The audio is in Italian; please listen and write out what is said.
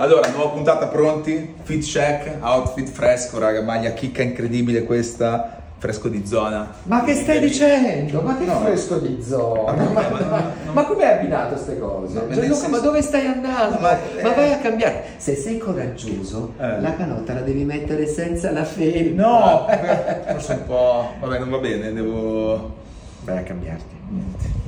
Allora, nuova puntata pronti? Fit check, outfit fresco, raga, maglia chicca incredibile questa, fresco di zona. Ma che stai dicendo? Ma che No. fresco di zona? Ma- Ma, ma- ma- ma come hai abbinato queste cose? No, ma Gianluca, senso- ma dove stai andando? No, Ma, ma- eh. vai a cambiare. Se sei coraggioso, Eh. la canotta la devi mettere senza la felpa. No, eh, forse un po'... Vabbè, non va bene, devo... Vai a cambiarti. Niente.